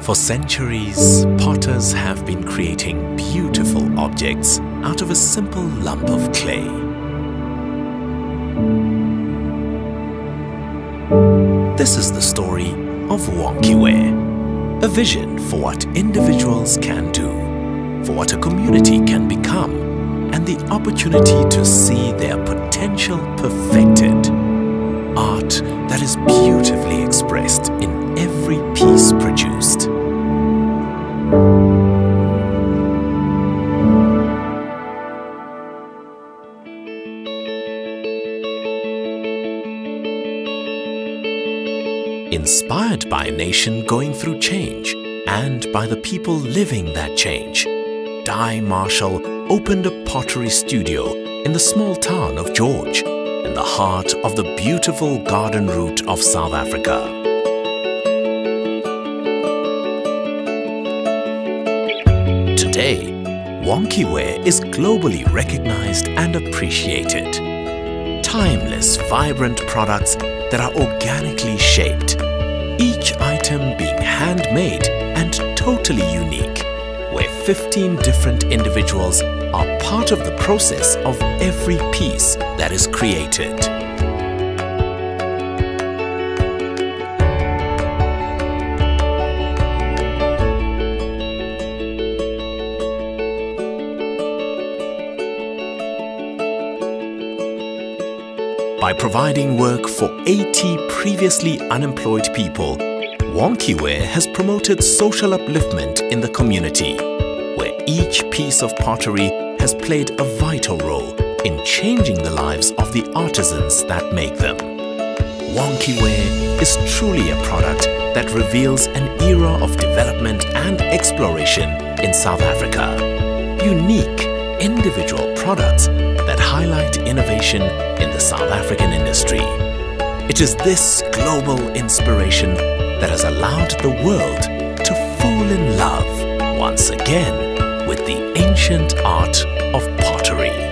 For centuries, potters have been creating beautiful objects out of a simple lump of clay. This is the story of Wonki Ware, a vision for what individuals can do, for what a community can become, and the opportunity to see Inspired by a nation going through change and by the people living that change, Di Marshall opened a pottery studio in the small town of George, in the heart of the beautiful garden route of South Africa. Today, Wonki Ware is globally recognized and appreciated. Timeless, vibrant products that are organically shaped, each item being handmade and totally unique, where 15 different individuals are part of the process of every piece that is created. By providing work for 80 previously unemployed people, Wonki Ware has promoted social upliftment in the community, where each piece of pottery has played a vital role in changing the lives of the artisans that make them. Wonki Ware is truly a product that reveals an era of development and exploration in South Africa. Unique, individual products innovation in the South African industry. It is this global inspiration that has allowed the world to fall in love once again with the ancient art of pottery.